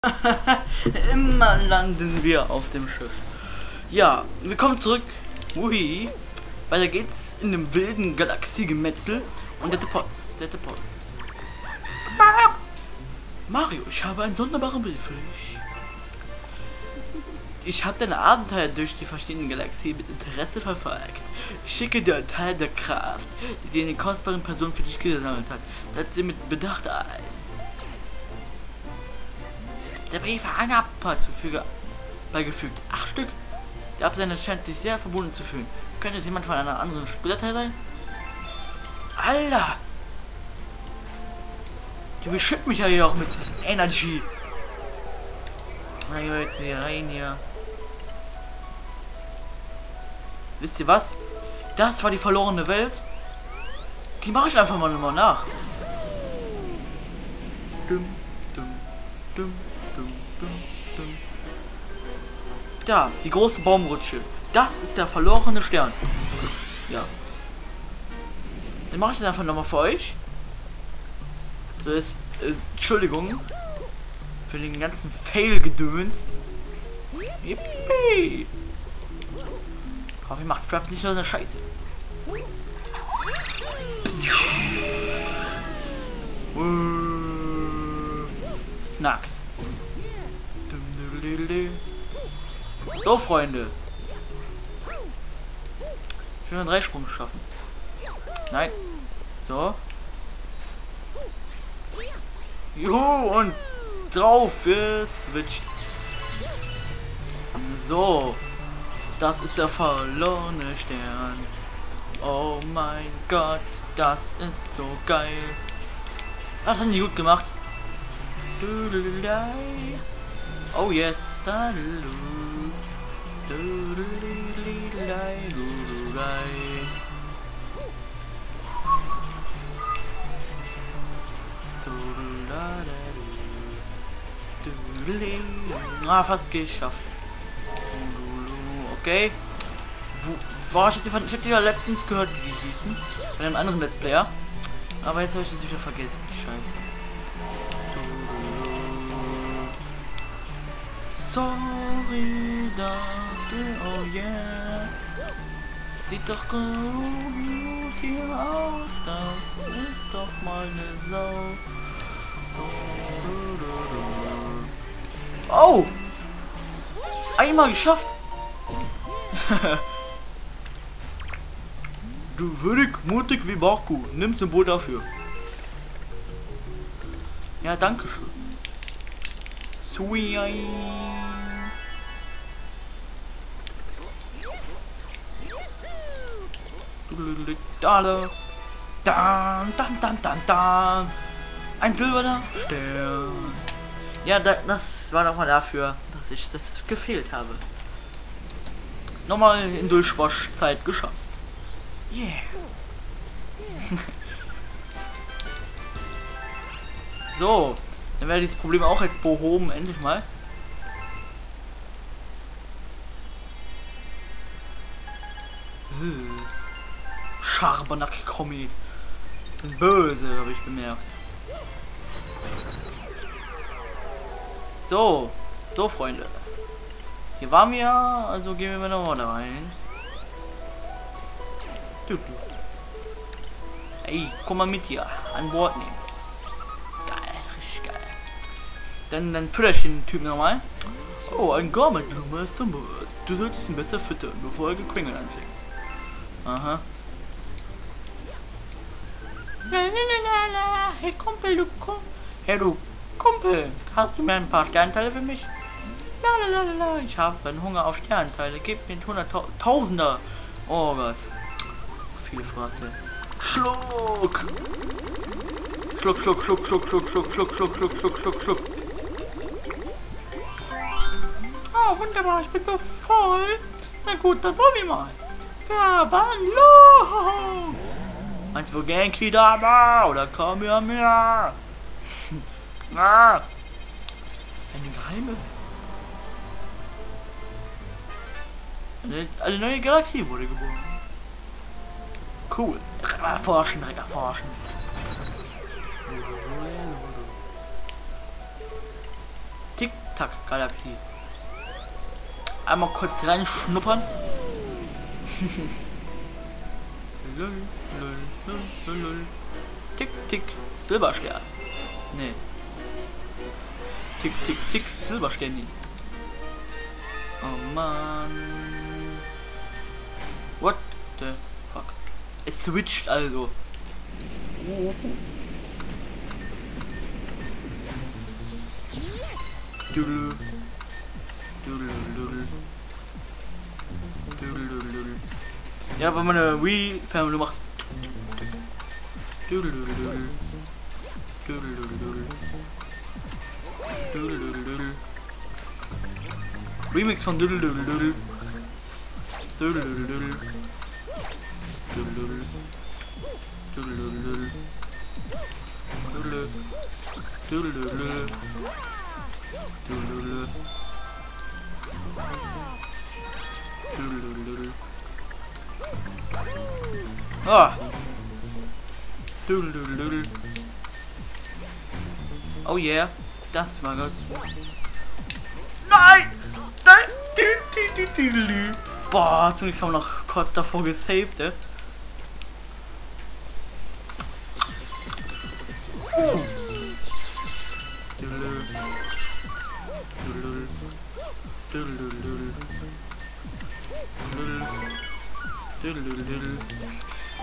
Immer landen wir auf dem Schiff. Ja, wir kommen zurück. Ui. Weiter geht's in dem wilden Galaxiegemetzel. Und der Post. Der Post. Mario, ich habe einen sonderbaren Bild für dich. Ich habe deine Abenteuer durch die verschiedenen Galaxien mit Interesse verfolgt. Ich schicke dir einen Teil der Kraft, die eine kostbare Person für dich gesammelt hat. Setz sie mit Bedacht ein. Der Brief war eine Abfahrt beigefügt. Acht Stück. Der Absender scheint sich sehr verbunden zu fühlen. Könnte es jemand von einer anderen Spielerteil sein? Alter! Die beschützt mich ja hier auch mit Energy. Na jetzt hier rein hier. Wisst ihr was? Das war die verlorene Welt. Die mache ich einfach mal nochmal nach. Dum, dum, dum. Da, die große Baumrutsche. Das ist der verlorene Stern. Ja. Dann mache ich das einfach nochmal für euch. So ist, äh, Entschuldigung für den ganzen Fail-Gedöns. Yippie! Ich hoffe, ich macht Fraps nicht nur eine Scheiße. Nax. So, Freunde. Ich will einen Dreisprung schaffen. Nein. So. Juhu, und drauf geswitcht. So. Das ist der verlorene Stern. Oh mein Gott, das ist so geil. Das haben die gut gemacht. Oh yes. Ah, fast geschafft. Okay. War ich, ich hätte ja letztens gehört, wie die hießen. Bei einem anderen Let's Player. Aber jetzt habe ich das wieder vergessen. Scheiße. Dafür, oh yeah. Sieht doch gut hier aus, das ist doch meine Sau. Oh! Einmal geschafft! du würdig, mutig wie Baku. Nimm Symbol dafür. Ja, danke schön. Sweet. Dan, dan, dan, dan, dan. Ein silberner Stern. Ja, das war nochmal dafür, dass ich das gefehlt habe. Nochmal in Durchwaschzeit geschafft. Yeah. so, dann wäre dieses Problem auch jetzt behoben, endlich mal. Schabernack-Komet. Böse, habe ich bemerkt. So, so Freunde. Hier waren wir, also gehen wir nochmal da rein. Ey, komm mal mit hier, an Bord nehmen. Geil, richtig geil. Dann, dann fütter ich den Typen nochmal. Oh, ein Garment Nummer ist am Bord. Du solltest ihn besser füttern, bevor er gequengelt anfängt. Aha. Hey Kumpel, du Kumpel. Hey du Kumpel, hast du mir ein paar Sternteile für mich? Lalalala, ich habe einen Hunger auf Sternteile. Gib mir 100 Tausender. Oh Gott. Viel Frage. Schluck! Schluck, schluck, schluck, schluck, schluck, schluck, schluck, schluck, schluck, schluck, schluck, schluck. Oh, wunderbar, ich bin so voll. Na gut, dann wollen wir mal. Kabalo! Meinst du Genki Dama oder Kamehameha? Ah! Eine geheime. Eine, eine neue Galaxie wurde geboren. Cool. Erforschen, erforschen. Tic-Tac-Galaxie. Einmal kurz reinschnuppern. tick, tick, Silberstern. Nee. Tick, tick, tick, Silberstern. Oh Mann. What the fuck? Es switcht also. Doodle, doodle. Doodle, Doodle, doodle, doodle. Doodle, doodle, doodle. Remix von Doodle, doodle, doodle. Doodle, doodle, doodle. Ah! Oh yeah, das war gut. Nein! Nein! Boah, zum Glück haben wir noch kurz davor gesaved, ne? Doodle.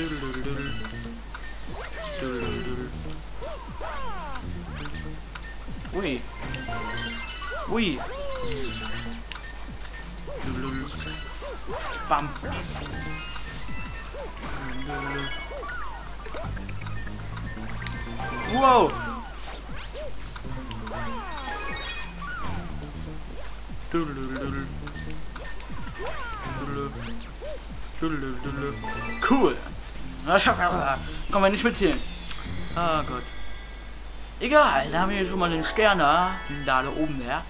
Doodle. Doodle, doodle, doodle. Cool. Mal. Komm wir nicht mitzählen. Ah Gott. Egal, da haben wir schon mal den Stern da. Da, da oben, ja.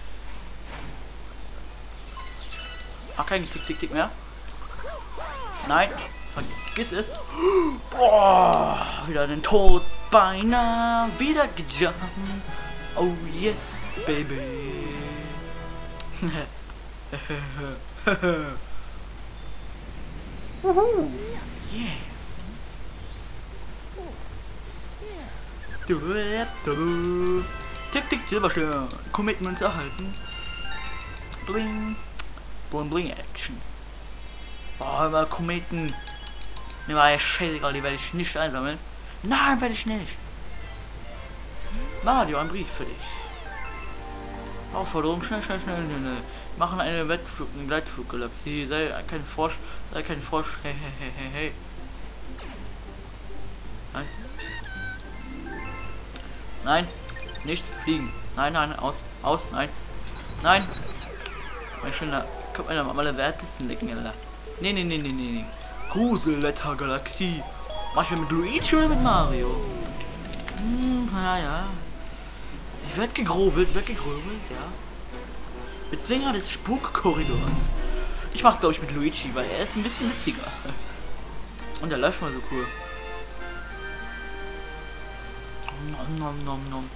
Ach, kein Tick, Tick, Tick mehr. Nein, vergiss es. Boah, wieder den Tod beinahe wieder gejumpt. Oh yes, baby. Wuhu. yeah. Tick, tick, Silberstern. Commitments erhalten. Bling. Bling, bling, Action. Boah, über Kometen. Mir war ja scheißegal, die werde ich nicht einsammeln. Nein, werde ich nicht. Mario, ein Brief für dich. Aufforderung, schnell, schnell, schnell, schnell, schnell. Machen eine Wettflug, eine Gleitfluggalaxie. Sei kein Frosch, sei kein Frosch. Hey, hey, hey, hey, hey. Nein. Nicht fliegen. Nein, nein, aus, aus, nein. Nein. Mein schöner, kommt einer mal alle Wertesten lecken, Alter. Nee, nee, nee, nee, nee, nee. Gruselwetter Galaxie. Mach ich mit Luigi oder mit Mario? Hm, ja, ja. Ich werd gegrobelt, werd gegrobelt, ja. Bezwinger des Spukkorridors. Ich mach's glaube ich mit Luigi, weil er ist ein bisschen witziger. Und er läuft mal so cool. Nom, nom, nom.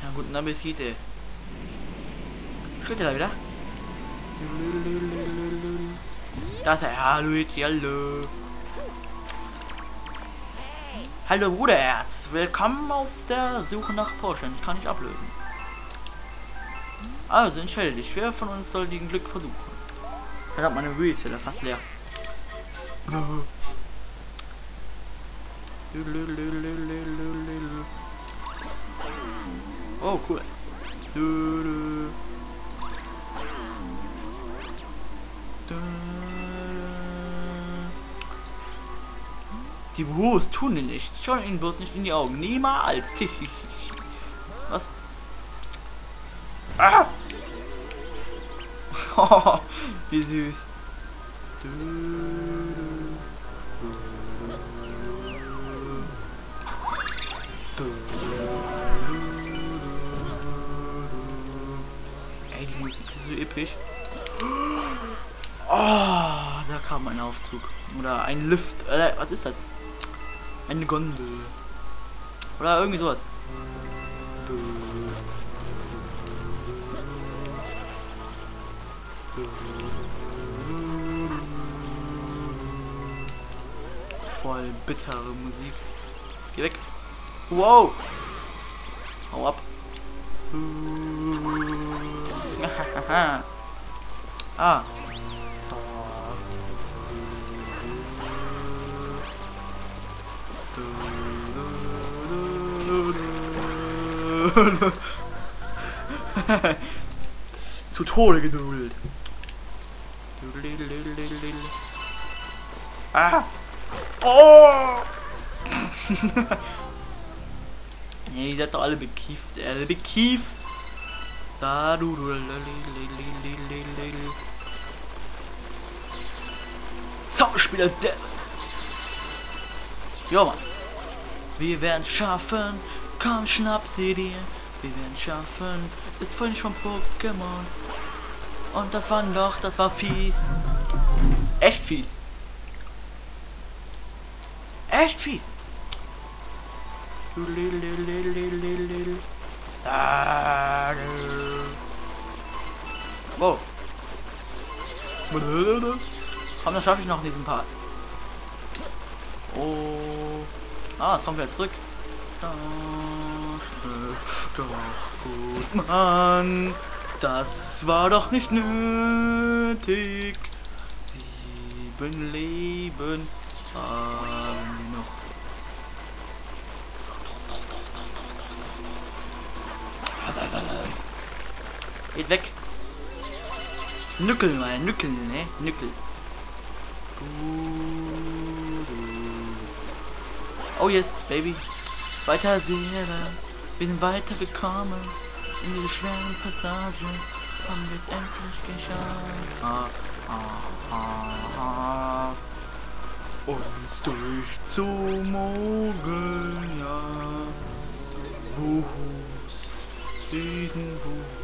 Ja, guten Appetit, ey. Steht er da wieder? Da ist er. Ja, Luigi, hallo. Hallo Bruderherz, willkommen auf der Suche nach Porsche. Ich kann nicht ablösen. Also entscheide dich, wer von uns soll den Glück versuchen? Ich habe meine Wheelzelle fast leer. Oh, cool. Die Buhos tun dir nichts. Schau ihnen bloß nicht in die Augen. Niemals. Was? Ah! Wie süß. Ey, so episch. Oh, da kam ein Aufzug. Oder ein Lift. Äh, was ist das? Eine Gondel. Oder irgendwie sowas. Voll bittere Musik. Geh weg. Wow. Hau ab. Ah. Zu Tode geduld. Ah! Oh! nee, ihr seid doch alle bekifft, alle bekifft. Da du du Zauberspieler der. Ja, Mann. Wir werden schaffen. Komm, schnapp sie dir. Wir werden schaffen. Ist vorhin schon Pokémon. Und das war ein Loch, das war fies. Echt fies. Echt fies. Wow. Komm, das schaffe ich noch in diesem Part. Oh. Ah, es kommt wieder zurück. Das ist doch gut, Mann. Das war doch nicht nötig. Sieben Leben haben noch. Geht weg. Nückel mal, Nückel, ne? Nückel. Oh yes, baby. Weiter sehen. Wir sind weitergekommen. In diese schweren Passage. Haben wir es endlich geschafft. Ah, ah, ah, ah. Uns durch zu mogeln, ja. Wuhus, diesen Wuhus.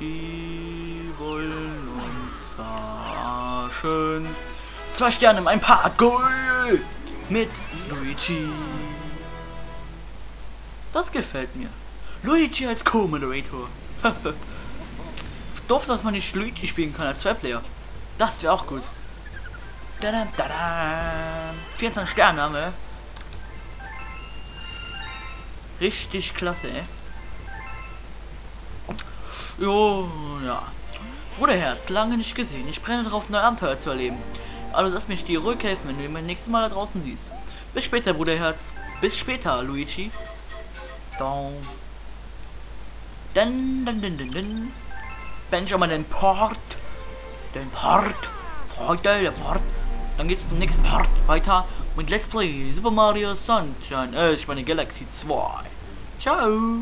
Die wollen uns verarschen. Zwei Sterne, mein Part, Goal! Mit Luigi. Das gefällt mir. Luigi als Co-Moderator. Doof, dass man nicht Luigi spielen kann als Zwei-Player. Das wäre auch gut. Dadam, dadam. 24 Sterne haben wir. Richtig klasse, ey. Jo, ja. Bruderherz, lange nicht gesehen. Ich brenne darauf, neue Abenteuer zu erleben. Also lass mich dir ruhig helfen, wenn du mich beim nächsten Mal da draußen siehst. Bis später, Bruderherz. Bis später, Luigi. Dann, dann, dann, dann, dann, dann. Einmal den Port, den Port, Freude, der Port, dann geht's zum nächsten Part weiter mit Let's Play Super Mario Sunshine, äh, ich meine Galaxy 2. Ciao.